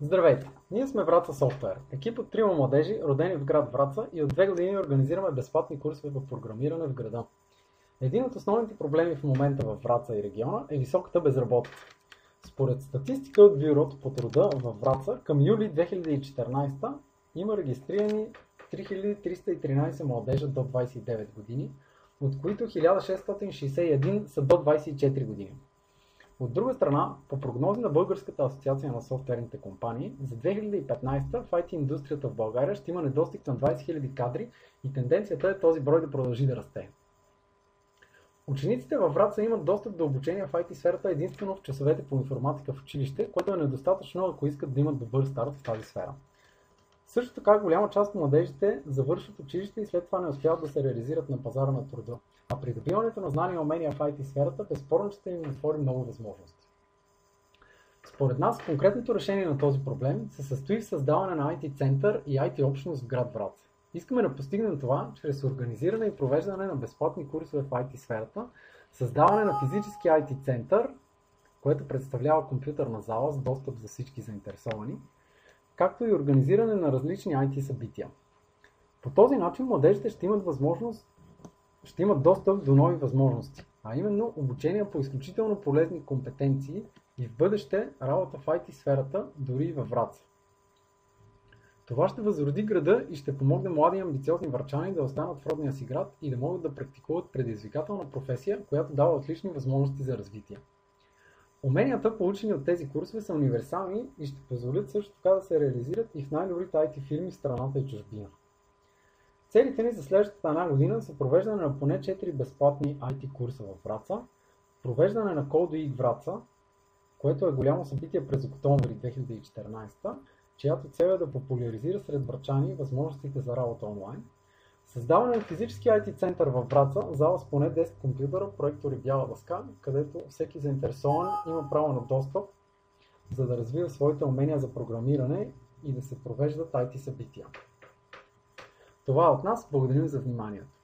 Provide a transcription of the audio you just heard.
Здравейте! Ние сме Враца Софтуер, екип от трима младежи, родени в град Враца и от две години организираме безплатни курсове по програмиране в града. Един от основните проблеми в момента в Враца и региона е високата безработица. Според статистика от Бюрото по труда в Враца, към юли 2014 има регистрирани 3313 младежа до 29 години, от които 1661 са до 24 години. От друга страна, по прогнози на Българската асоциация на софтуерните компании, за 2015 в IT индустрията в България ще има недостиг на 20 000 кадри и тенденцията е този брой да продължи да расте. Учениците във Враца имат достъп до обучение в IT сферата единствено в часовете по информатика в училище, което е недостатъчно, ако искат да имат добър старт в тази сфера. Също така голяма част от младежите завършват училище и след това не успяват да се реализират на пазара на труда. А придобиването на знания и умения в IT сферата безспорно ще им отвори много възможности. Според нас, конкретното решение на този проблем се състои в създаване на IT център и IT общност в град Враца. Искаме да постигнем това чрез организиране и провеждане на безплатни курсове в IT сферата, създаване на физически IT център, което представлява компютърна зала с достъп за всички заинтересовани, както и организиране на различни IT събития. По този начин младежите ще имат възможност, ще имат достъп до нови възможности, а именно обучение по изключително полезни компетенции и в бъдеще работа в IT сферата, дори и във Враца. Това ще възроди града и ще помогне млади амбициозни врачани да останат в родния си град и да могат да практикуват предизвикателна професия, която дава отлични възможности за развитие. Уменията, получени от тези курсове, са универсални и ще позволят също така да се реализират и в най-добрите IT фирми в страната и чужбина. Целите ни за следващата една година са провеждане на поне 4 безплатни IT курса в Враца, провеждане на Code Враца, което е голямо събитие през октомври 2014, чиято цел е да популяризира сред врачани възможностите за работа онлайн, Създаване на физически IT център във Враца, зала с поне 10 компютъра, проектори бяла дъска, където всеки заинтересован има право на достъп, за да развива своите умения за програмиране и да се провеждат IT събития. Това е от нас. Благодарим за вниманието.